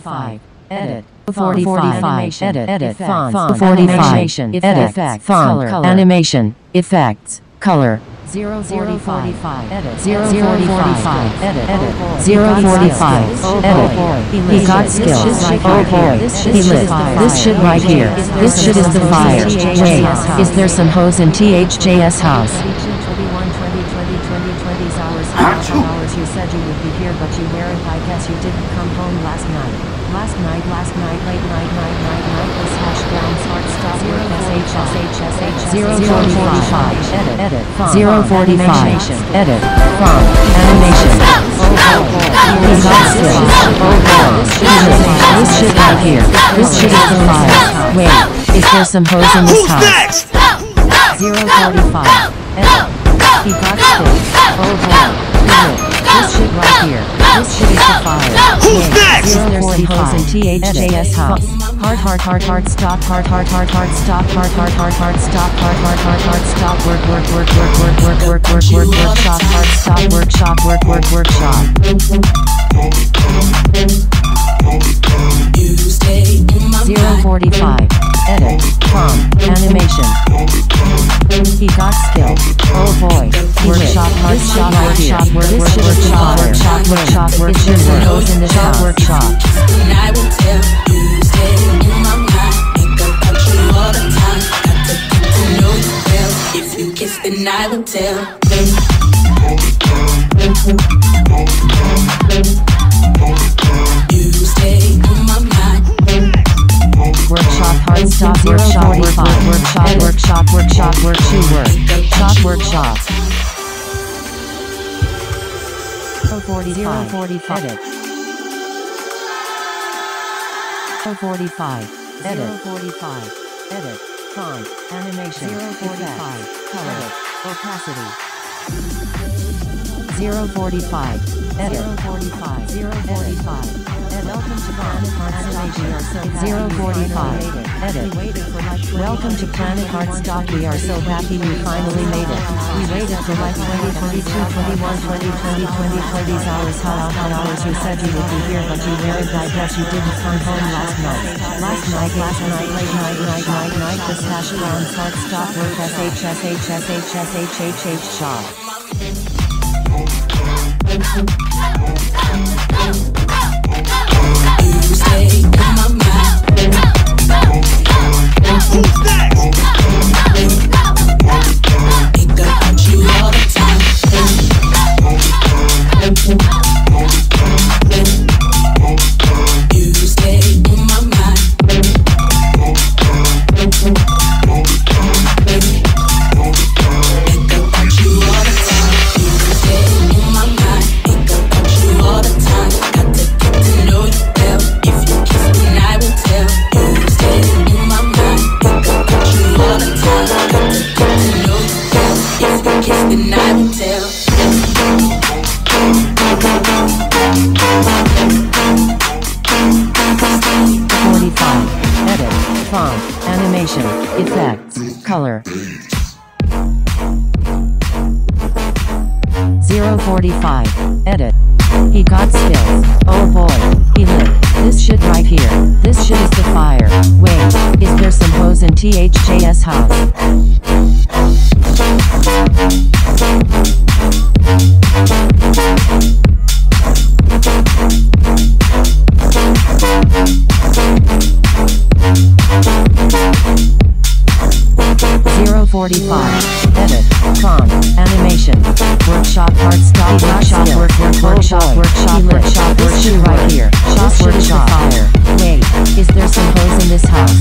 45. Edit. 45 edit, Font. 45 edit, effects, font, color, animation, effects, color, 0 045 edit. 0 045 edit. Edit. 45 edit. Oh oh he got skills. oh boy. he lit. this shit right here. this shit is the fire. wait. is there some hose in thjs house? Achoo. hours. You said you would be here, but you weren't. I guess you didn't come home last night. Last night, last night, late night, night, night, night. This hash brown start stop work. Edit. Edit. Font. Forty-five. Edit. Font. Animation. Oh boy. He got skills. Oh boy. He. This shit right here. This shit is the fire. Wait. Is there some hose in this Who's house? next? Zero forty-five. Edit. He got skills. Oh boy. He lit. This shit right here. This shit is the fire. Who's next? Is there some hose THJS house? Hard, hard, hard, hard, stop, hard, hard, hard, hard, stop, hard, hard, hard, hard, stop, hard, hard, hard, hard, stop, work, work, work, work, work, work, work, work, work, workshop, hard, stop, workshop, work, work, workshop. Zero forty-five. Edit. Prompt. Animation. He got skill. Oh boy. Workshop, workshop, work, work, workshop, workshop, workshop, work, shit, work, goes in the shop, workshop. And I will tell you, stay in my mind. Think about you all the time. Got to get to know you well. If you kiss, then I will tell. You stop, workshop, work, work, workshop, workshop, workshop, work, shoe work. Shop, workshop. Oh, 45. 45. Edit. Oh, 45. Edit. 45. Edit. Font. Animation. 045. Color. Opacity. 045. Edit. 045. 045. Welcome to Planet Heart Stop. We are so happy 045. Edit. Welcome to Planet Heart We are so happy you finally made it. We waited for like 20, 22, 21, 20, 20, 20, 20 hours. How, how hours you said you would be here, but you weren't. I guess you didn't come home last night. Last night, last night, late night, night, night, night. This hash brown start stop work SHSHSHHHH shop. You stay in my mind. Who's next? Think about you all the time. 045. Edit. He got skills. Oh boy, he lit. This shit right here. This shit is the fire. Wait, is there some hoes in THJS house? Zero forty five workshop hard stop workshop workshop workshop workshop workshop. This shit right here. shop workshop. fire. Wait is there some hoes in this house?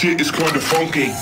shit is kinda funky.